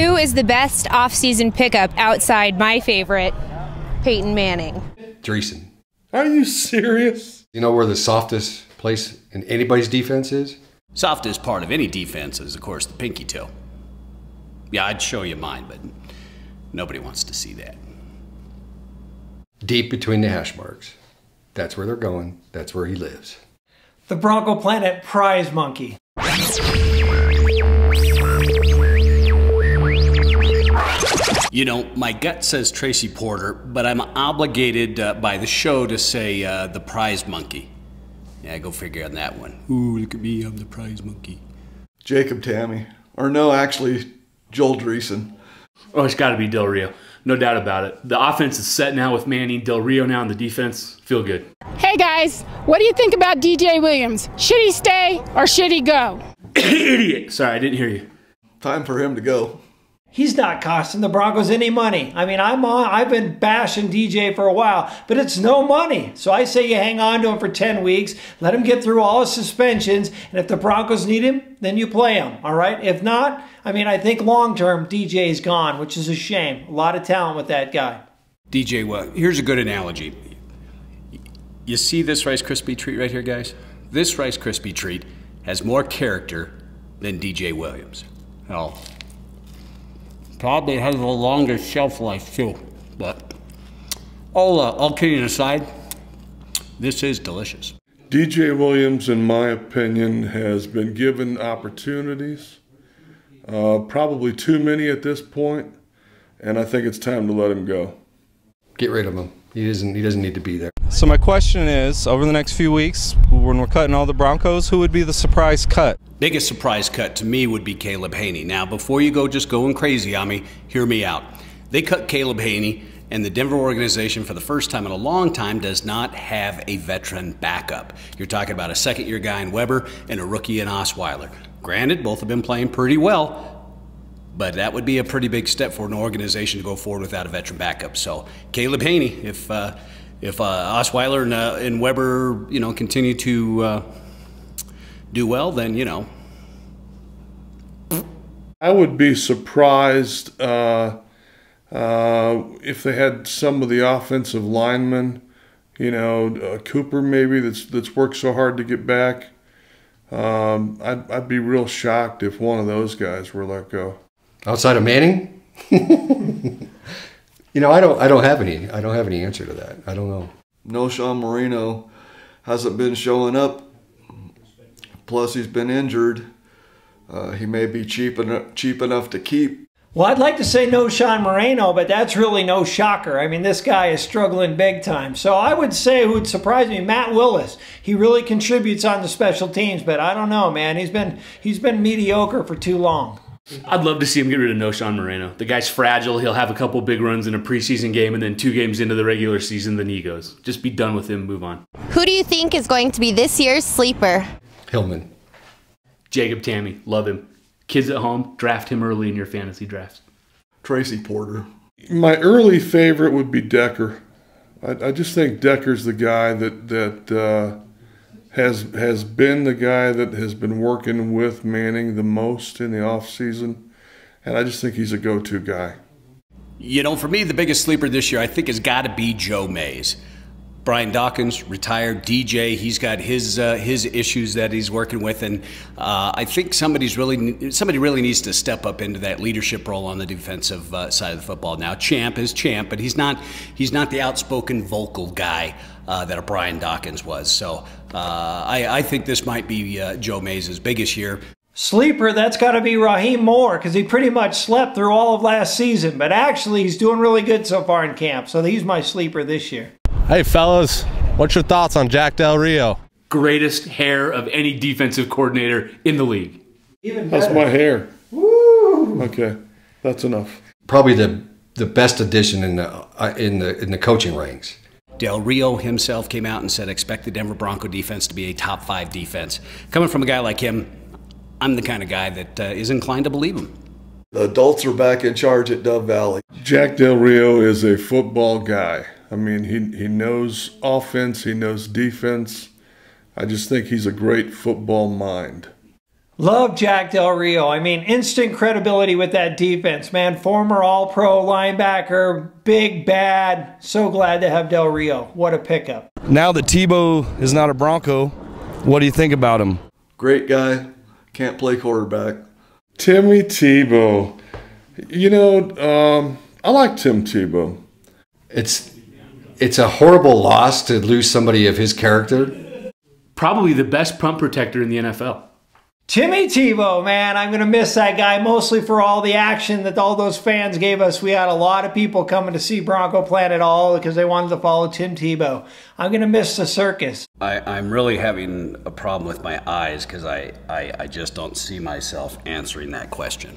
Who is the best offseason pickup outside my favorite, Peyton Manning? Dreessen. Are you serious? You know where the softest place in anybody's defense is? Softest part of any defense is, of course, the pinky toe. Yeah, I'd show you mine, but nobody wants to see that. Deep between the hash marks. That's where they're going. That's where he lives. The Bronco Planet prize monkey. You know, my gut says Tracy Porter, but I'm obligated uh, by the show to say uh, the prize monkey. Yeah, go figure on that one. Ooh, look at me, I'm the prize monkey. Jacob Tamme. Or no, actually, Joel Dreessen. Oh, it's got to be Del Rio. No doubt about it. The offense is set now with Manning. Del Rio now in the defense. Feel good. Hey guys, what do you think about DJ Williams? Should he stay or should he go? Idiot. Sorry, I didn't hear you. Time for him to go. He's not costing the Broncos any money. I mean, I'm on, I've been bashing DJ for a while, but it's no money. So I say you hang on to him for 10 weeks, let him get through all his suspensions, and if the Broncos need him, then you play him, all right? If not, I mean, I think long term DJ is gone, which is a shame. A lot of talent with that guy. DJ, well, here's a good analogy. You see this Rice Krispie treat right here, guys? This Rice Krispie treat has more character than DJ Williams. Hell, probably has the longest shelf life too. But all, uh, all kidding aside, this is delicious. DJ Williams, in my opinion, has been given opportunities, uh, probably too many at this point, and I think it's time to let him go. Get rid of him. He doesn't. He doesn't need to be there. So my question is, over the next few weeks, when we're cutting all the Broncos, who would be the surprise cut? Biggest surprise cut to me would be Caleb Hanie. Now, before you go just going crazy on me, hear me out. They cut Caleb Hanie, and the Denver organization, for the first time in a long time, does not have a veteran backup. You're talking about a second year guy in Weber and a rookie in Osweiler. Granted, both have been playing pretty well, but that would be a pretty big step for an organization to go forward without a veteran backup. So Caleb Hanie, if uh, if uh, Osweiler and, uh, and Weber, you know, continue to uh, do well, then you know. I would be surprised uh, uh, if they had some of the offensive linemen, you know, uh, Kuper maybe that's that's worked so hard to get back. Um, I'd, I'd be real shocked if one of those guys were let go. Outside of Manning, you know, I don't. I don't have any. I don't have any answer to that. I don't know. Knowshon Moreno hasn't been showing up. Plus, he's been injured. Uh, he may be cheap enough, cheap enough to keep. Well, I'd like to say Knowshon Moreno, but that's really no shocker. I mean, this guy is struggling big time. So I would say who would surprise me, Matt Willis. He really contributes on the special teams, but I don't know, man. He's been he's been mediocre for too long. I'd love to see him get rid of Knowshon Moreno. The guy's fragile. He'll have a couple big runs in a preseason game, and then two games into the regular season, then he goes. Just be done with him. Move on. Who do you think is going to be this year's sleeper? Hillman. Jacob Tamme, love him. Kids at home, draft him early in your fantasy drafts. Tracy Porter. My early favorite would be Decker. I, I just think Decker's the guy that that uh, has has been the guy that has been working with Manning the most in the off season, and I just think he's a go-to guy. You know, for me, the biggest sleeper this year, I think, has got to be Joe Mays. Brian Dawkins retired. DJ, he's got his uh, his issues that he's working with, and uh, I think somebody's really somebody really needs to step up into that leadership role on the defensive uh, side of the football. Now, Champ is Champ, but he's not he's not the outspoken, vocal guy uh, that a Brian Dawkins was. So uh, I, I, think this might be uh, Joe Mays' biggest year. Sleeper, that's got to be Rahim Moore because he pretty much slept through all of last season, but actually he's doing really good so far in camp. So he's my sleeper this year. Hey, fellas, what's your thoughts on Jack Del Rio? Greatest hair of any defensive coordinator in the league. That's my hair. Woo! Okay, that's enough. Probably the the best addition in the uh, in the in the coaching ranks. Del Rio himself came out and said, expect the Denver Bronco defense to be a top five defense. Coming from a guy like him, I'm the kind of guy that uh, is inclined to believe him. The adults are back in charge at Dove Valley. Jack Del Rio is a football guy. I mean, he, he knows offense, he knows defense. I just think he's a great football mind. Love Jack Del Rio. I mean, instant credibility with that defense, man. Former All Pro linebacker, big bad. So glad to have Del Rio. What a pickup. Now that Tebow is not a Bronco, what do you think about him? Great guy. Can't play quarterback. Timmy Tebow. You know, um, I like Tim Tebow. It's it's a horrible loss to lose somebody of his character. Probably the best punt protector in the NFL. Timmy Tebow, man, I'm going to miss that guy mostly for all the action that all those fans gave us. We had a lot of people coming to see Bronco Planet all because they wanted to follow Tim Tebow. I'm going to miss the circus. I, I'm really having a problem with my eyes because I, I, I just don't see myself answering that question.